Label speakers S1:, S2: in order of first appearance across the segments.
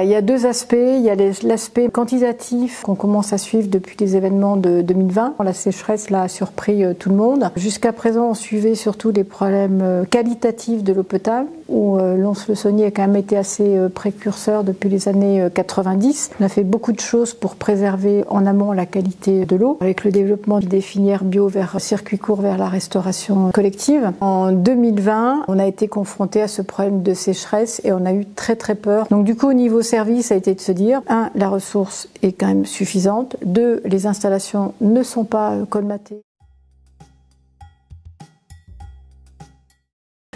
S1: Il y a deux aspects. Il y a l'aspect quantitatif qu'on commence à suivre depuis les événements de 2020. La sécheresse là a surpris euh, tout le monde. Jusqu'à présent, on suivait surtout des problèmes euh, qualitatifs de l'eau potable, où euh, Lons-le-Saunier a quand même été assez précurseur depuis les années 90. On a fait beaucoup de choses pour préserver en amont la qualité de l'eau, avec le développement des filières bio vers circuit court vers la restauration collective. En 2020, on a été confronté à ce problème de sécheresse et on a eu très très peur. Donc du coup, au niveau service a été de se dire, un, la ressource est quand même suffisante, deux, les installations ne sont pas colmatées.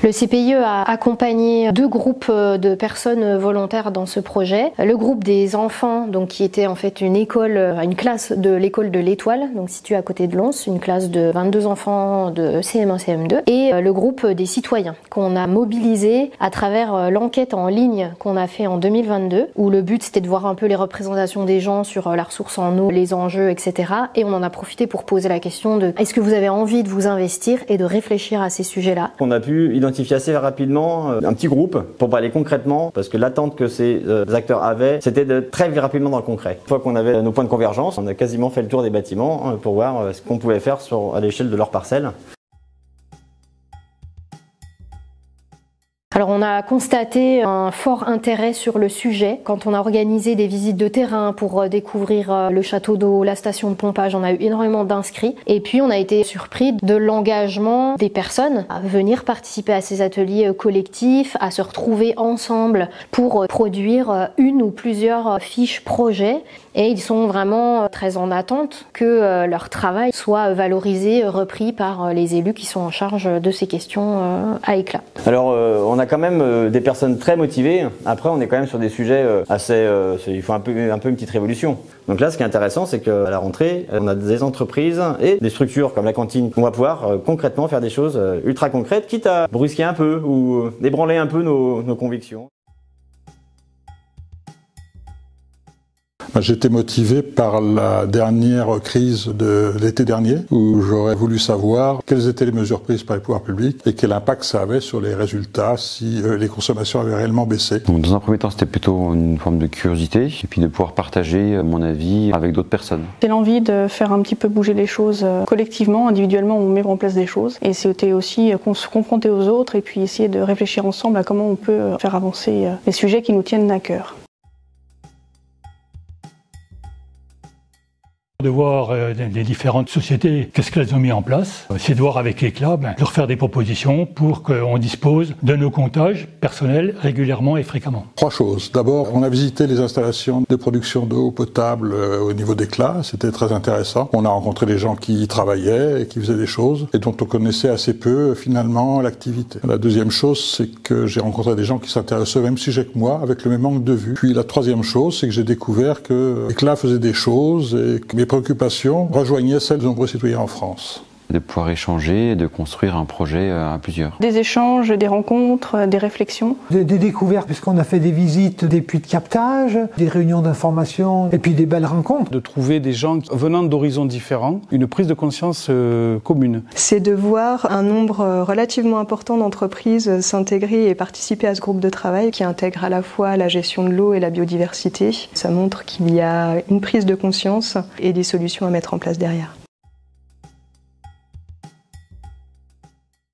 S2: Le CPIE a accompagné deux groupes de personnes volontaires dans ce projet. Le groupe des enfants, donc qui était en fait une école, une classe de l'école de l'Étoile, donc située à côté de Lons, une classe de 22 enfants de CM1, CM2, et le groupe des citoyens qu'on a mobilisé à travers l'enquête en ligne qu'on a fait en 2022, où le but c'était de voir un peu les représentations des gens sur la ressource en eau, les enjeux, etc. Et on en a profité pour poser la question de est-ce que vous avez envie de vous investir et de réfléchir à ces sujets-là?
S3: Assez rapidement euh, un petit groupe pour parler concrètement, parce que l'attente que ces euh, acteurs avaient, c'était de très rapidement dans le concret. Une fois qu'on avait nos points de convergence, on a quasiment fait le tour des bâtiments euh, pour voir ce qu'on pouvait faire sur, à l'échelle de leur parcelle.
S2: Alors on a constaté un fort intérêt sur le sujet. Quand on a organisé des visites de terrain pour euh, découvrir euh, le château d'eau, la station de pompage, on a eu énormément d'inscrits. Et puis on a été surpris de l'engagement des personnes à venir participer à ces ateliers euh, collectifs, à se retrouver ensemble pour produire une ou plusieurs fiches projets. Et ils sont vraiment très en attente que leur travail soit valorisé, repris par les élus qui sont en charge de ces questions à éclat.
S3: Quand même euh, des personnes très motivées. Après, on est quand même sur des sujets euh, assez. Euh, il faut un peu, un peu une petite révolution. Donc là, ce qui est intéressant, c'est qu'à la rentrée, on a des entreprises et des structures comme la cantine. On va pouvoir concrètement faire des choses ultra concrètes, quitte à brusquer un peu ou ébranler un peu nos, nos convictions.
S4: J'étais motivé par la dernière crise de l'été dernier, où j'aurais voulu savoir quelles étaient les mesures prises par les pouvoirs publics et quel impact ça avait sur les résultats, si euh, les consommations avaient réellement baissé.
S5: dans un premier temps, c'était plutôt une forme de curiosité, et puis de pouvoir partager mon avis avec d'autres personnes.
S6: C'est l'envie de faire un petit peu bouger les choses euh, collectivement, individuellement, on met en place des choses, et c'était aussi euh, se confronter aux autres et puis essayer de réfléchir ensemble à comment on peut faire avancer les sujets qui nous tiennent à cœur.
S7: De voir euh, les différentes sociétés, qu'est-ce qu'elles ont mis en place. C'est de voir avec l'éclat, ben, leur faire des propositions pour qu'on dispose de nos comptages personnels régulièrement et fréquemment.
S4: Trois choses. D'abord, on a visité les installations de production d'eau potable euh, au niveau d'éclat. C'était très intéressant. On a rencontré des gens qui y travaillaient et qui faisaient des choses et dont on connaissait assez peu finalement l'activité. La deuxième chose, c'est que j'ai rencontré des gens qui s'intéressaient au même sujet que moi avec le même angle de vue. Puis la troisième chose, c'est que j'ai découvert que l'éclat faisait des choses et que préoccupations rejoignaient celles de nombreux citoyens en France
S5: de pouvoir échanger et de construire un projet euh, à plusieurs.
S6: Des échanges, des rencontres, euh, des réflexions.
S8: Des, découvertes, puisqu'on a fait des visites des puits de captage, des réunions d'information et puis des belles rencontres.
S9: De trouver des gens venant d'horizons différents, une prise de conscience euh, commune.
S10: C'est de voir un nombre relativement important d'entreprises s'intégrer et participer à ce groupe de travail qui intègre à la fois la gestion de l'eau et la biodiversité. Ça montre qu'il y a une prise de conscience et des solutions à mettre en place derrière.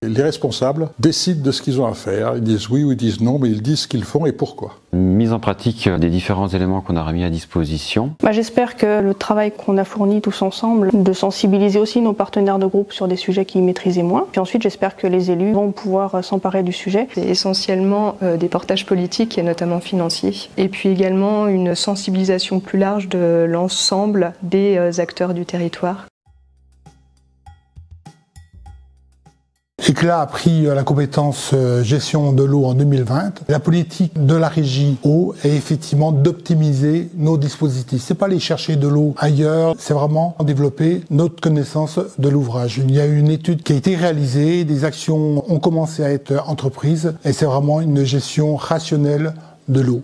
S4: Les responsables décident de ce qu'ils ont à faire. Ils disent oui ou ils disent non, mais ils disent ce qu'ils font et pourquoi.
S5: Mise en pratique des différents éléments qu'on a remis à disposition.
S6: Bah, J'espère que le travail qu'on a fourni tous ensemble, de sensibiliser aussi nos partenaires de groupe sur des sujets qu'ils maîtrisaient moins. Puis ensuite, j'espère que les élus vont pouvoir s'emparer du sujet.
S10: C'est essentiellement euh, des portages politiques et notamment financiers. Et puis également une sensibilisation plus large de l'ensemble des euh, acteurs du territoire.
S8: ECLA a pris euh, la compétence euh, gestion de l'eau en 2020. La politique de la régie eau est effectivement d'optimiser nos dispositifs. C'est pas aller chercher de l'eau ailleurs, c'est vraiment développer notre connaissance de l'ouvrage. Il y a une étude qui a été réalisée, des actions ont commencé à être entreprises et c'est vraiment une gestion rationnelle de l'eau.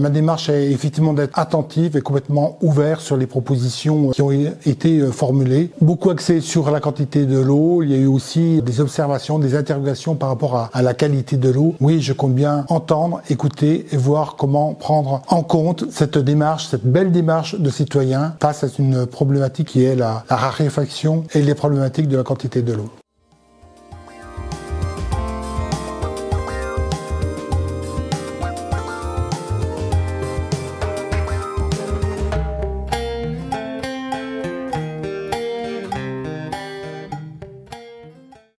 S8: Ma démarche est effectivement d'être attentive et complètement ouvert sur les propositions qui ont été formulées. Beaucoup axé sur la quantité de l'eau. Il y a eu aussi des observations, des interrogations par rapport à, la qualité de l'eau. Oui, je compte bien entendre, écouter et voir comment prendre en compte cette démarche, cette belle démarche de citoyens face à une problématique qui est la raréfaction et les problématiques de la quantité de l'eau.